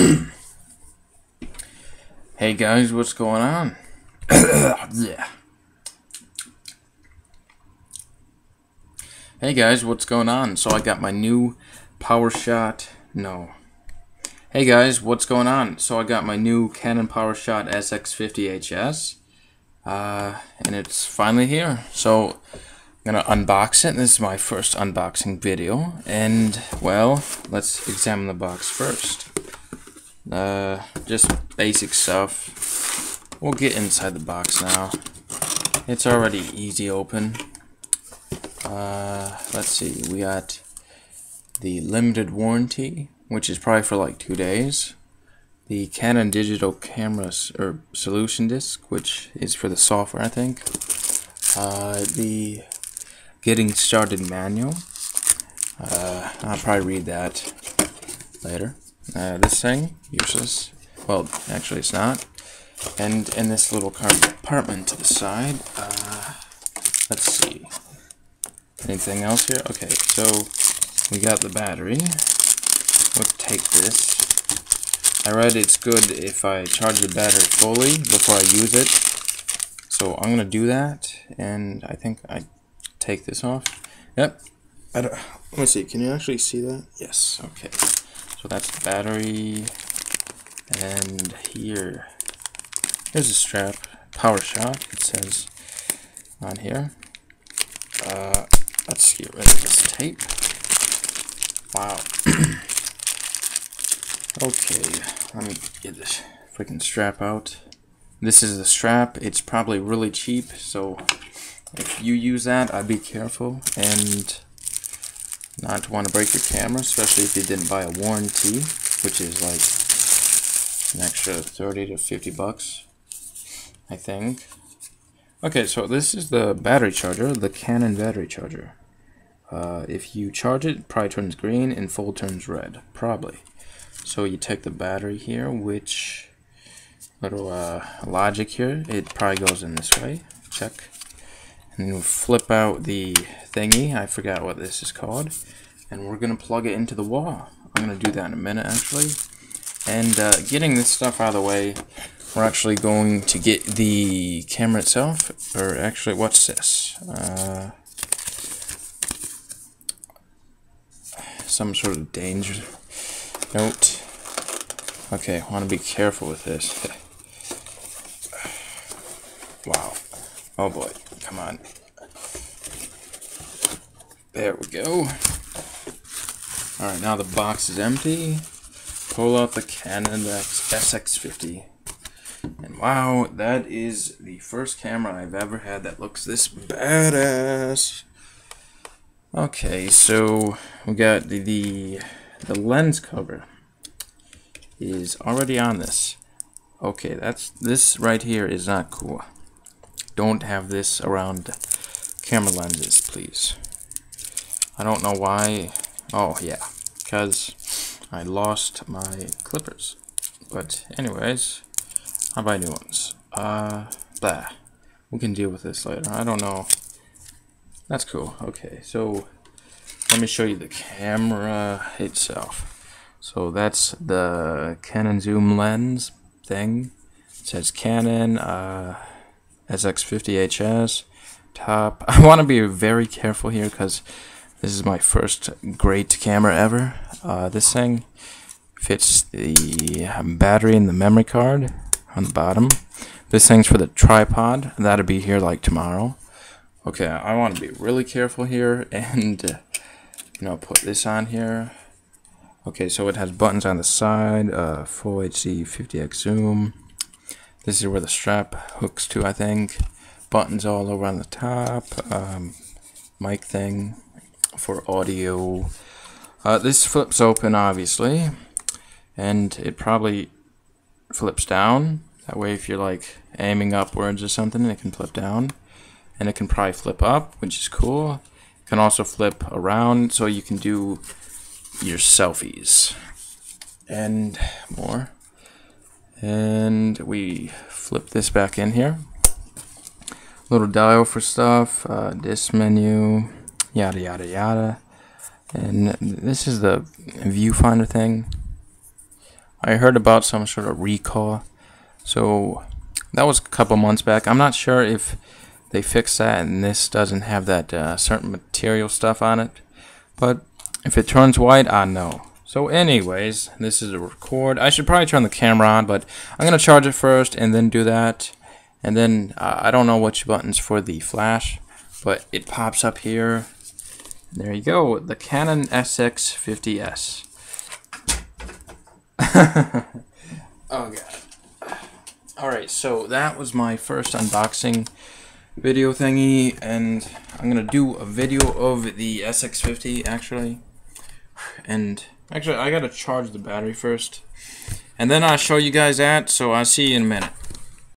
hey guys, what's going on? yeah. Hey guys, what's going on? So I got my new PowerShot. No. Hey guys, what's going on? So I got my new Canon PowerShot SX50HS. Uh, and it's finally here. So I'm gonna unbox it. This is my first unboxing video. And well, let's examine the box first. Uh, just basic stuff. We'll get inside the box now. It's already easy open. Uh, let's see, we got the limited warranty, which is probably for like two days. The Canon digital camera or solution disc, which is for the software, I think. Uh, the getting started manual. Uh, I'll probably read that later. Uh, this thing, useless. Well, actually it's not. And in this little compartment to the side, uh, let's see. Anything else here? Okay, so we got the battery. We'll take this. I read it's good if I charge the battery fully before I use it. So I'm gonna do that, and I think I take this off. Yep. I don't, let me see. Can you actually see that? Yes. Okay. So that's the battery. And here, here's a strap. PowerShot. It says on here. Uh, let's get rid of this tape. Wow. okay, let me get this freaking strap out. This is the strap. It's probably really cheap, so if you use that, I'd be careful and not to want to break your camera, especially if you didn't buy a warranty, which is like an extra 30 to 50 bucks, I think. Okay, so this is the battery charger, the Canon battery charger. Uh, if you charge it, it probably turns green and full turns red, probably. So you take the battery here, which little uh, logic here, it probably goes in this way. Check and flip out the thingy. I forgot what this is called. And we're going to plug it into the wall. I'm going to do that in a minute, actually. And uh, getting this stuff out of the way, we're actually going to get the camera itself. Or actually, what's this? Uh, some sort of danger note. Okay, I want to be careful with this. wow. Oh boy. Come on. There we go. Alright, now the box is empty. Pull out the Canon SX50. And wow, that is the first camera I've ever had that looks this badass. Okay, so we got the, the, the lens cover is already on this. Okay, that's this right here is not cool don't have this around camera lenses, please. I don't know why. Oh, yeah. Because I lost my clippers. But anyways, I'll buy new ones. Uh, blah. We can deal with this later. I don't know. That's cool. Okay, so let me show you the camera itself. So that's the Canon zoom lens thing. It says Canon. Uh, SX50HS top. I want to be very careful here because this is my first great camera ever. Uh, this thing fits the battery and the memory card on the bottom. This thing's for the tripod. That'll be here like tomorrow. Okay, I want to be really careful here and uh, you know put this on here. Okay, so it has buttons on the side, uh, full HD 50x zoom. This is where the strap hooks to, I think. Buttons all over on the top. Um, mic thing for audio. Uh, this flips open, obviously. And it probably flips down. That way, if you're like aiming upwards or something, it can flip down. And it can probably flip up, which is cool. It can also flip around so you can do your selfies and more and we flip this back in here little dial for stuff uh, this menu yada yada yada and this is the viewfinder thing I heard about some sort of recall. So that was a couple months back. I'm not sure if they fixed that and this doesn't have that uh, certain material stuff on it. But if it turns white, I know. So anyways, this is a record. I should probably turn the camera on, but I'm going to charge it first and then do that. And then uh, I don't know which buttons for the flash, but it pops up here. There you go, the Canon SX50S. oh god. Alright, so that was my first unboxing video thingy, and I'm gonna do a video of the SX50 actually. And actually, I gotta charge the battery first, and then I'll show you guys that. So I'll see you in a minute.